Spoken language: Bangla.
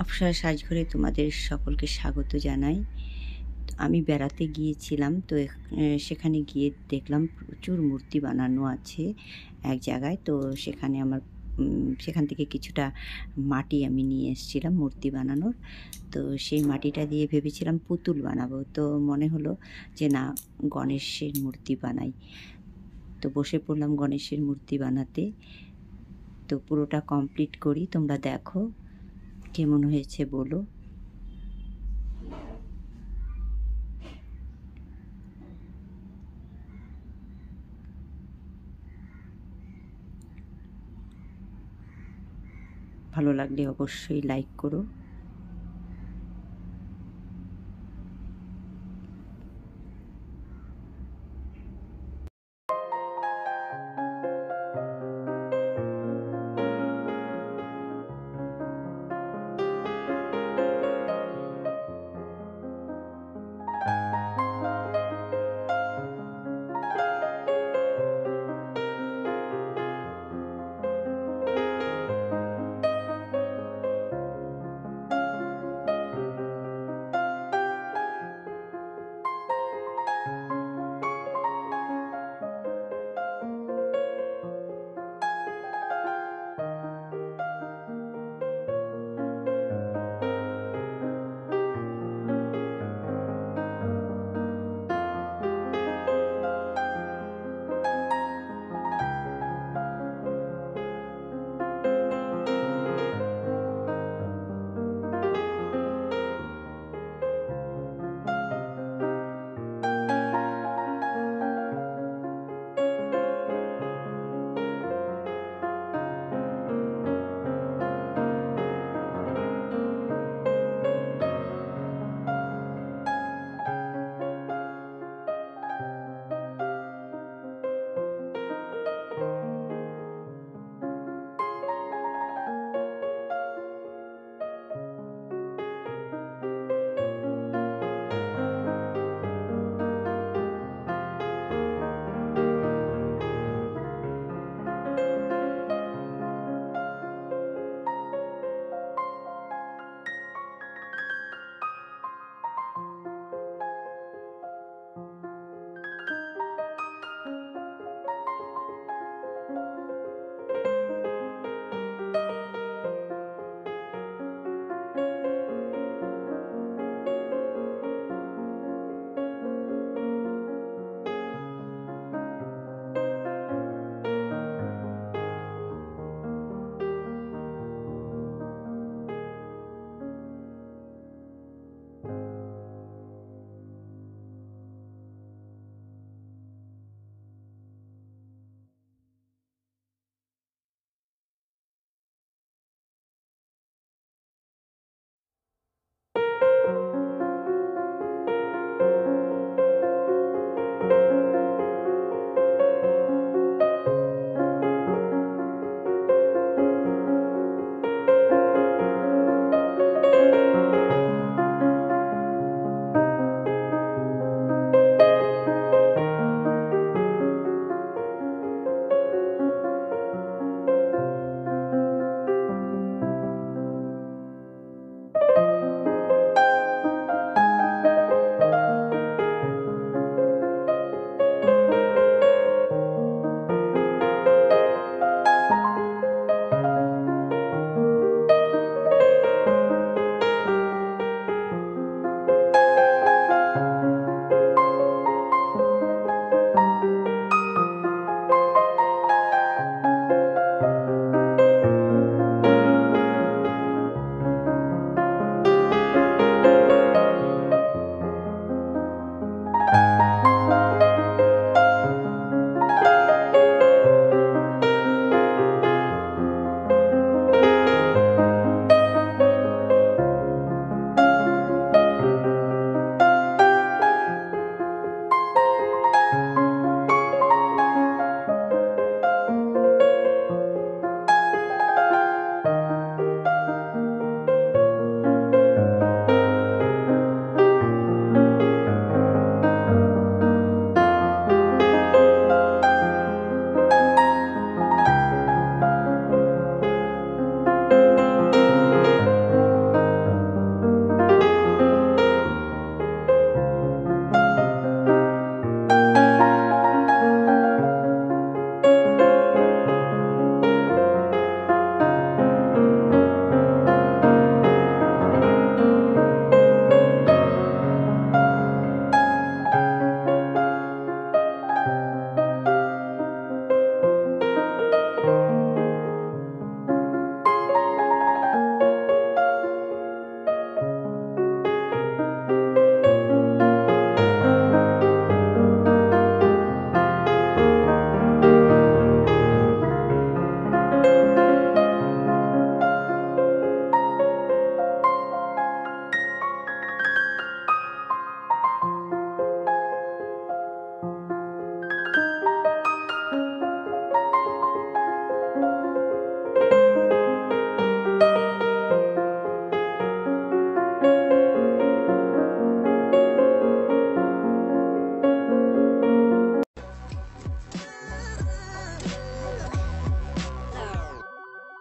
অপসরা সাজঘরে তোমাদের সকলকে স্বাগত জানাই। আমি বেড়াতে গিয়েছিলাম, তো সেখানে গিয়ে দেখলাম প্রচুর মূর্তি বানানো আছে এক জায়গায়। তো সেখানে আমার সেখান থেকে কিছুটা মাটি আমি নিয়ে এসেছিলাম মূর্তি বানানোর। তো সেই মাটিটা দিয়ে ভেবেছিলাম পুতুল বানাবো। তো মনে হলো যে না, গণেশের মূর্তি বানাই। তো বসে পড়লাম গণেশের মূর্তি বানাতে। তো পুরোটা কমপ্লিট করি, তোমরা দেখো। কেমন হয়েছে বলো? ভালো লাগলে অবশ্যই লাইক করো।